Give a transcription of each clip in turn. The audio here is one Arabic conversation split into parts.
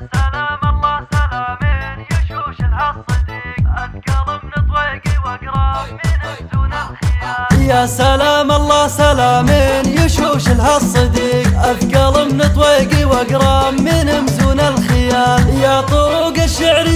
سلام الله سلامين يشوش وأقرأ. من يا سلام الله سلامين. يشوش الهالصديق اثقل من طويقي وأقرأ. من مزون الخيال. يا طرق الشعر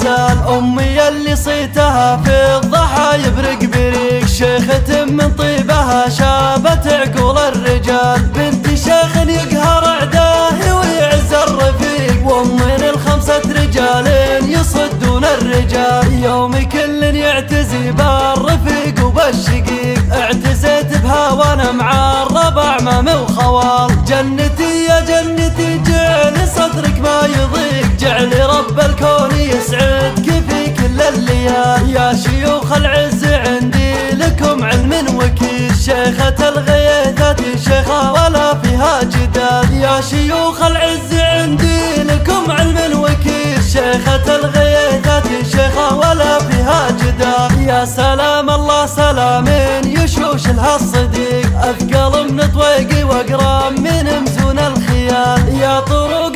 الجزال أمي اللي صيتها في الضحى. يبرق بريق شيخة من طيبها. شابت عقول الرجال. بنت شيخ يقهر اعداه ويعز الرفيق. ومن الخمسة رجال يصدون الرجال. يوم كل يعتزي بالرفيق وبالشقيق. اعتزيت بها وأنا مع الربع ما وخوال جنتي يا جنتي جعل صدرك ما يضيق. جعل رب الكون يسعدك في كل الليال يا شيوخ العز عندي. لكم علم وكيل شيخة الغيثات شيخة ولا فيها جدال. يا شيوخ العز عندي لكم علم وكيل شيخة الغيثات شيخة ولا فيها جدال. يا سلام الله سلامين يشوش لها الصديق. أثقل من طويقي واقرا من مزون الخيال. يا طرق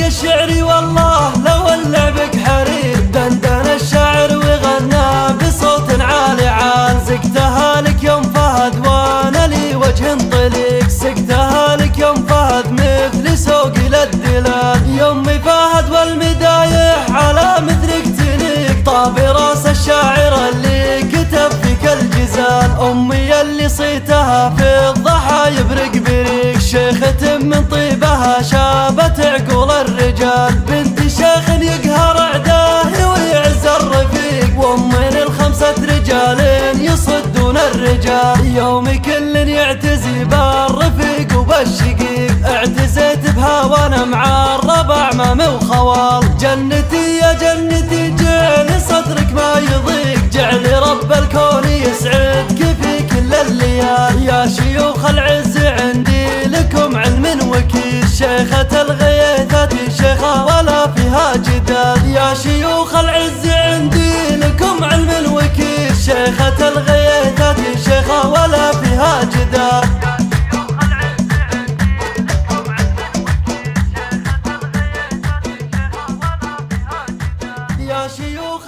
وجه طليق سقتها لك يوم فهد مثل سوق للدلال يومي فهد والمدايح على مثلك تليق طاب راس الشاعر اللي كتب فيك الجزال. أمي اللي صيتها في الضحى يبرق بريق شيخة من طيبها شابت عقول الرجال. بنت شيخ يقهر اعداه ويعز الرفيق. ومن الخمسة رجال يصدون الرجال. يوم كل يعتزي بالرفيق وبالشقيق اعتزيت بها وأنا مع الربع ما وخوال جنتي يا جنتي جعل صدرك ما يضيق. جعل رب الكون يسعدك في كل الليال. يا شيوخ العز عندي لكم علم وكيل. شيخة الغيثات شيخة ولا فيها جدال. يا شيوخ العز عندي لكم علم وكيل. شيخة الغيثات شيخة ولا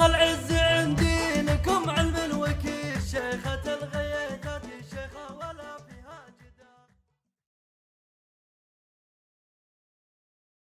العز